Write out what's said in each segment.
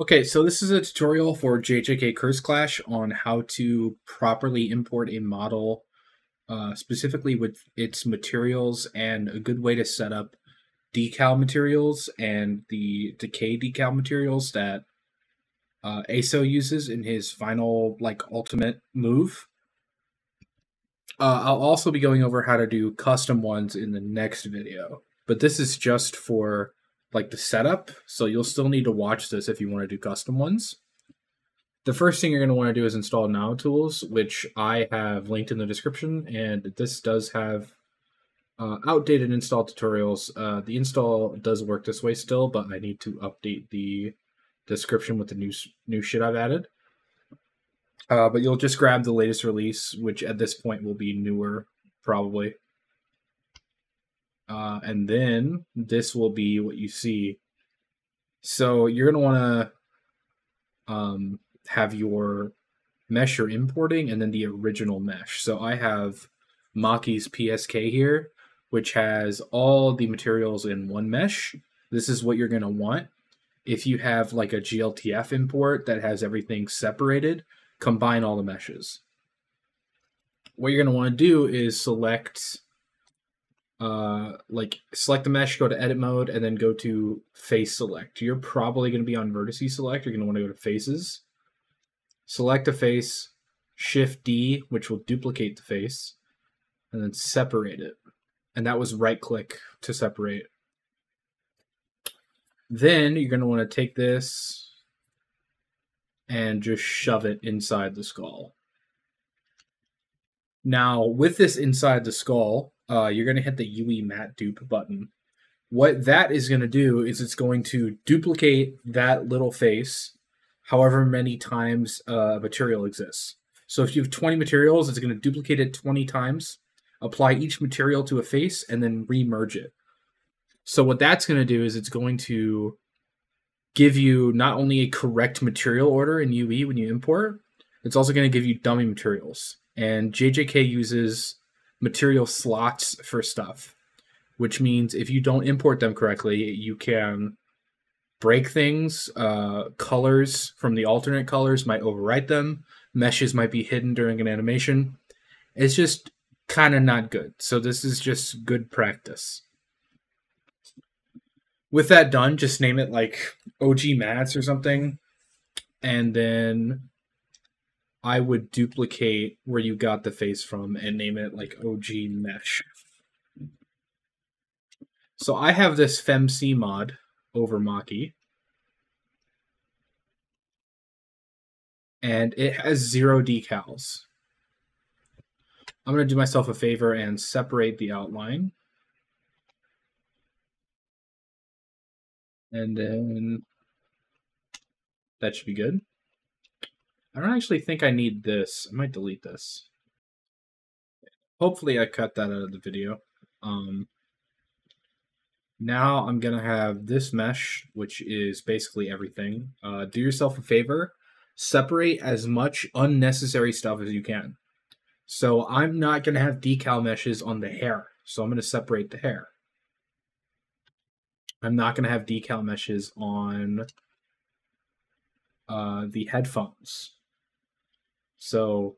Okay, so this is a tutorial for JJK Cursed Clash on how to properly import a model, uh, specifically with its materials and a good way to set up decal materials and the decay decal materials that uh, Aso uses in his final like ultimate move. Uh, I'll also be going over how to do custom ones in the next video, but this is just for like the setup. So you'll still need to watch this if you want to do custom ones. The first thing you're going to want to do is install NaoTools, which I have linked in the description, and this does have uh, outdated install tutorials. Uh, the install does work this way still, but I need to update the description with the new new shit I've added. Uh, but you'll just grab the latest release, which at this point will be newer, probably. Uh, and then this will be what you see. So you're going to want to um, have your mesh you're importing and then the original mesh. So I have Maki's PSK here, which has all the materials in one mesh. This is what you're going to want. If you have like a GLTF import that has everything separated, combine all the meshes. What you're going to want to do is select uh, like select the mesh, go to edit mode, and then go to face select. You're probably going to be on vertice select. You're going to want to go to faces, select a face, shift D, which will duplicate the face, and then separate it. And that was right click to separate. Then you're going to want to take this and just shove it inside the skull. Now, with this inside the skull, uh, you're going to hit the UE mat dupe button. What that is going to do is it's going to duplicate that little face however many times uh, material exists. So if you have 20 materials, it's going to duplicate it 20 times, apply each material to a face, and then remerge it. So what that's going to do is it's going to give you not only a correct material order in UE when you import, it's also going to give you dummy materials. And JJK uses material slots for stuff, which means if you don't import them correctly, you can break things. Uh, colors from the alternate colors might overwrite them. Meshes might be hidden during an animation. It's just kind of not good. So this is just good practice. With that done, just name it like OG Mats or something. And then I would duplicate where you got the face from and name it like OG Mesh. So I have this FemC mod over Maki. And it has zero decals. I'm going to do myself a favor and separate the outline. And then that should be good. I don't actually think I need this. I might delete this. Hopefully I cut that out of the video. Um, now I'm going to have this mesh, which is basically everything. Uh, do yourself a favor. Separate as much unnecessary stuff as you can. So I'm not going to have decal meshes on the hair. So I'm going to separate the hair. I'm not going to have decal meshes on uh, the headphones. So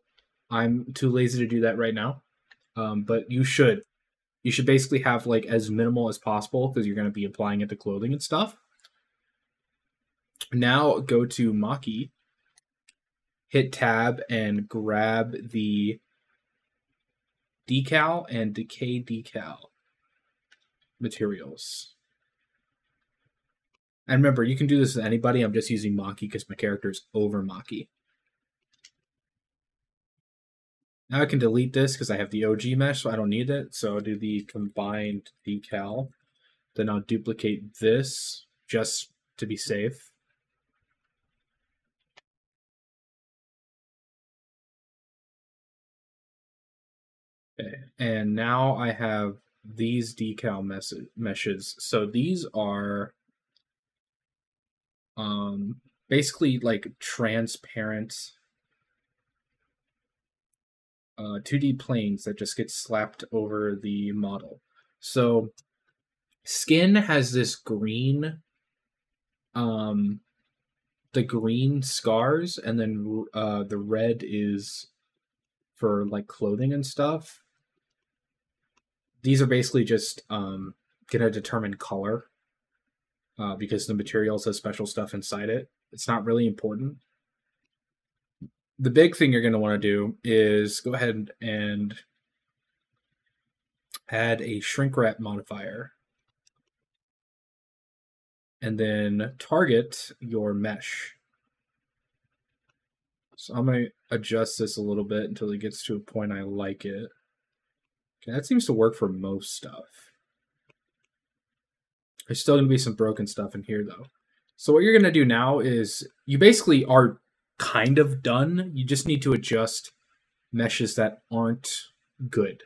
I'm too lazy to do that right now. Um, but you should. You should basically have like as minimal as possible because you're going to be applying it to clothing and stuff. Now go to Maki, hit tab and grab the decal and decay decal materials. And remember, you can do this with anybody. I'm just using Maki because my character is over Maki. Now I can delete this because I have the OG mesh, so I don't need it. So I'll do the combined decal. Then I'll duplicate this just to be safe. Okay, and now I have these decal mes meshes. So these are um, basically like transparent uh, 2D planes that just get slapped over the model. So skin has this green um, the green scars, and then uh, the red is for like clothing and stuff. These are basically just um, gonna determine color uh, because the materials has special stuff inside it. It's not really important. The big thing you're going to want to do is go ahead and add a shrink wrap modifier and then target your mesh. So I'm going to adjust this a little bit until it gets to a point I like it. Okay, that seems to work for most stuff. There's still going to be some broken stuff in here though. So what you're going to do now is you basically are kind of done. You just need to adjust meshes that aren't good.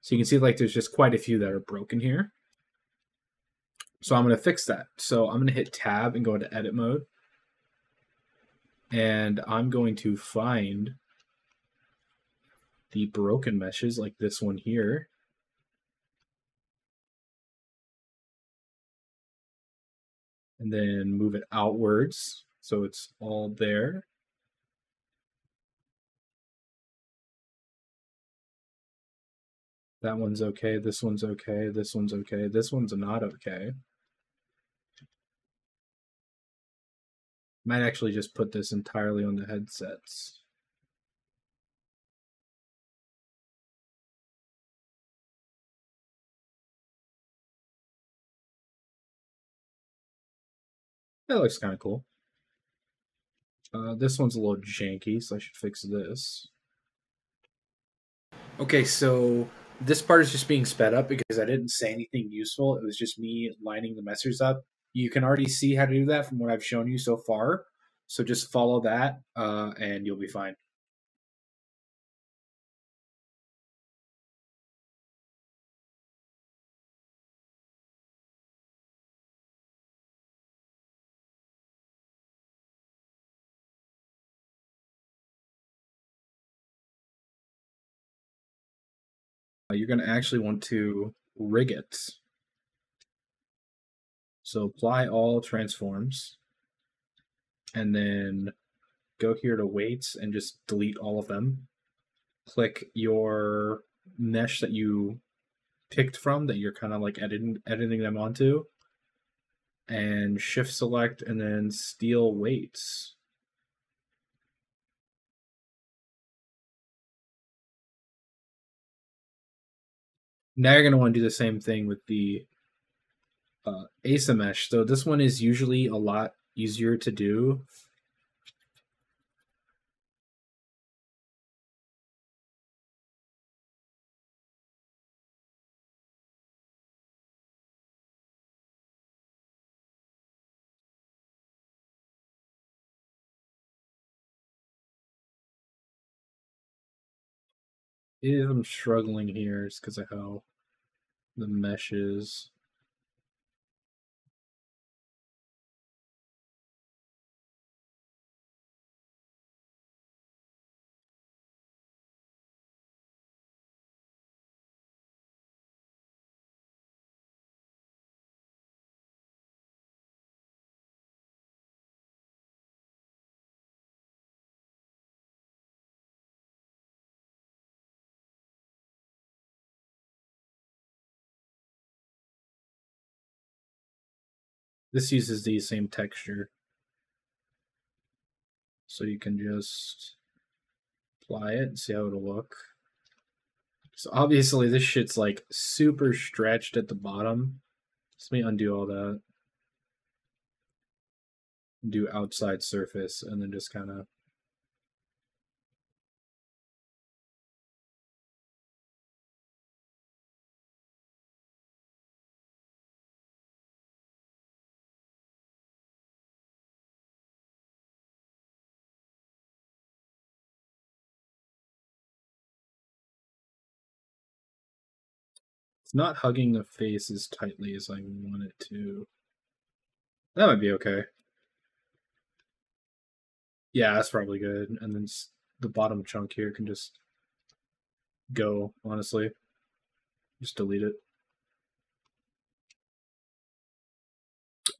So you can see like there's just quite a few that are broken here. So I'm going to fix that. So I'm going to hit tab and go into edit mode. And I'm going to find the broken meshes like this one here. And then move it outwards so it's all there. That one's okay, this one's okay, this one's okay, this one's not okay. Might actually just put this entirely on the headsets. That looks kind of cool. Uh, this one's a little janky, so I should fix this. Okay, so this part is just being sped up because I didn't say anything useful. It was just me lining the messers up. You can already see how to do that from what I've shown you so far. So just follow that uh, and you'll be fine. Uh, you're going to actually want to rig it. So apply all transforms and then go here to weights and just delete all of them. Click your mesh that you picked from that you're kind of like editing editing them onto and shift select and then steal weights. Now you're going to want to do the same thing with the uh, ASA mesh. So this one is usually a lot easier to do. If I'm struggling here, it's because of how the mesh is. This uses the same texture. So you can just apply it and see how it'll look. So obviously this shit's like super stretched at the bottom. So let me undo all that. Do outside surface and then just kind of It's not hugging the face as tightly as I want it to. That might be okay. Yeah, that's probably good. And then the bottom chunk here can just go, honestly. Just delete it.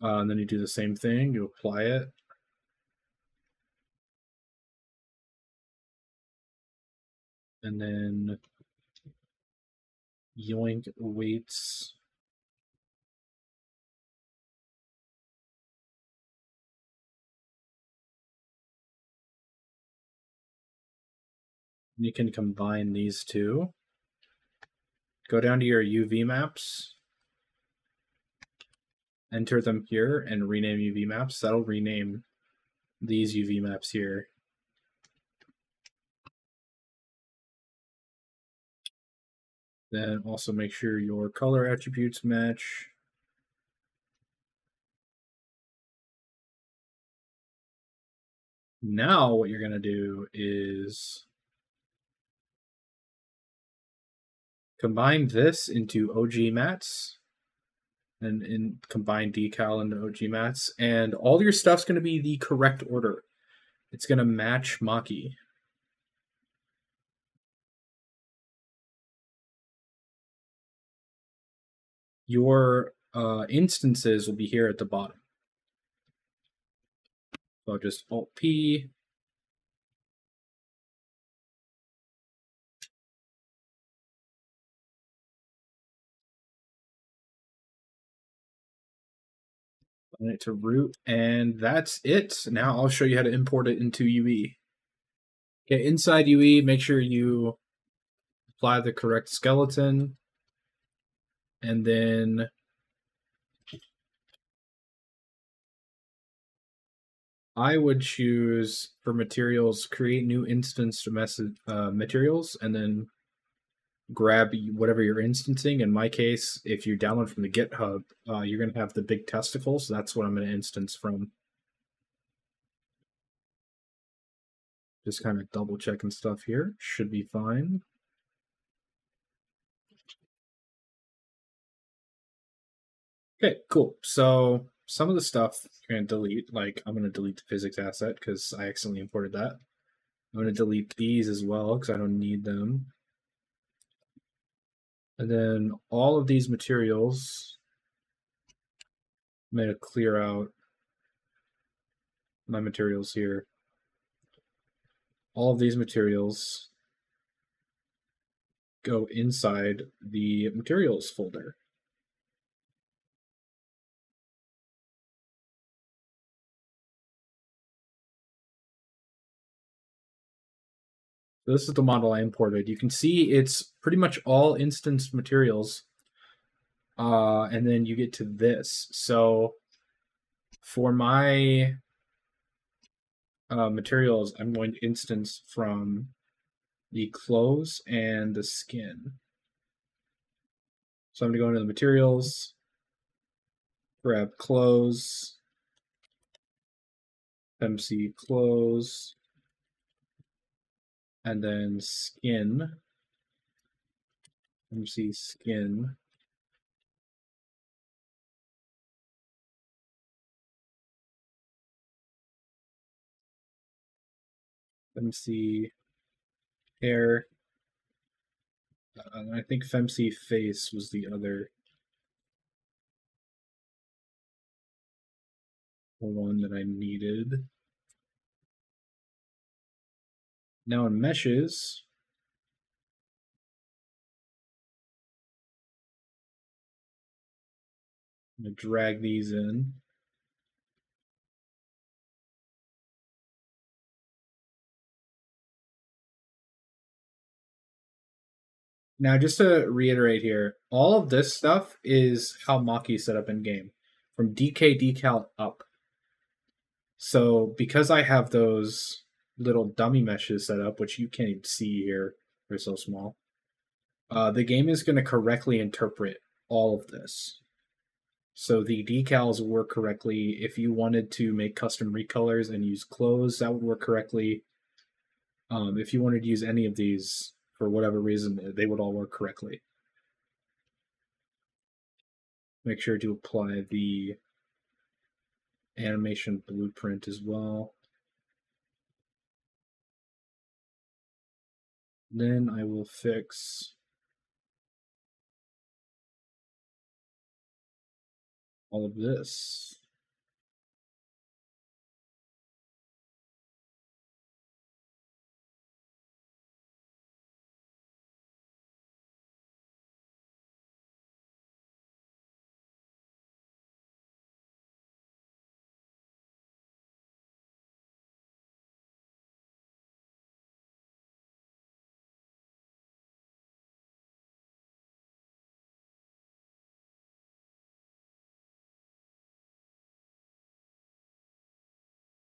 Uh, and then you do the same thing, you apply it. And then yoink weights. You can combine these two. Go down to your UV maps, enter them here, and rename UV maps. That'll rename these UV maps here. Then also make sure your color attributes match. Now what you're going to do is combine this into OG mats and, and combine decal into OG mats. And all your stuff's going to be the correct order. It's going to match Maki. Your uh, instances will be here at the bottom. So I'll just Alt P, it to root, and that's it. Now I'll show you how to import it into UE. Okay, inside UE, make sure you apply the correct skeleton, and then I would choose for materials, create new instance message, uh, materials, and then grab whatever you're instancing. In my case, if you download from the GitHub, uh, you're going to have the big testicle, so that's what I'm going to instance from. Just kind of double checking stuff here. Should be fine. Okay, cool. So some of the stuff you're going to delete, like I'm going to delete the physics asset because I accidentally imported that. I'm going to delete these as well because I don't need them. And then all of these materials, I'm going to clear out my materials here. All of these materials go inside the materials folder. This is the model I imported. You can see it's pretty much all instance materials. Uh, and then you get to this. So for my uh, materials, I'm going to instance from the clothes and the skin. So I'm going to go into the materials, grab clothes, MC clothes, and then skin. Let me see skin. Let me see hair. Uh, I think Femc face was the other one that I needed. Now in meshes, I'm going to drag these in. Now, just to reiterate here, all of this stuff is how Maki set up in game, from decay decal up. So because I have those little dummy meshes set up, which you can't even see here. They're so small. Uh, the game is going to correctly interpret all of this. So the decals work correctly. If you wanted to make custom recolors and use clothes, that would work correctly. Um, if you wanted to use any of these for whatever reason, they would all work correctly. Make sure to apply the animation blueprint as well. Then I will fix all of this.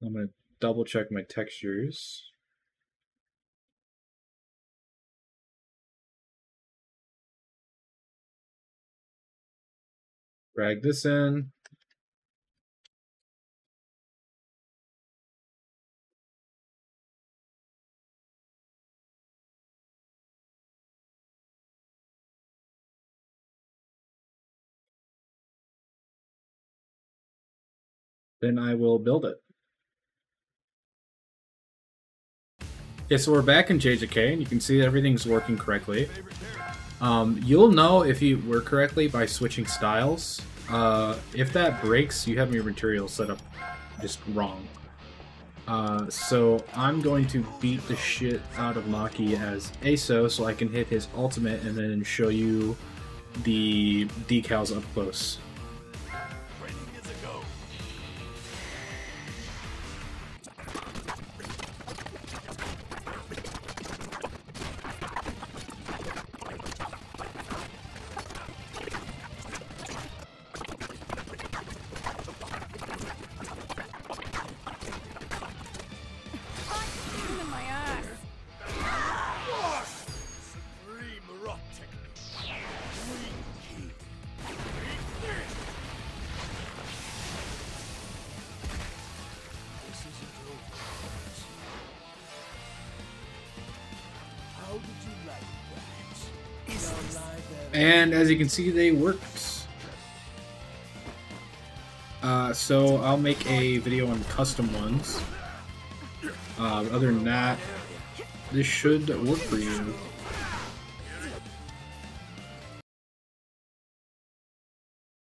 I'm going to double check my textures. Drag this in. Then I will build it. Okay, so we're back in JJK, and you can see everything's working correctly. Um, you'll know if you work correctly by switching styles. Uh, if that breaks, you have your materials set up just wrong. Uh, so I'm going to beat the shit out of Maki as ASO so I can hit his ultimate and then show you the decals up close. And as you can see, they worked. Uh, so I'll make a video on custom ones. Uh, other than that, this should work for you.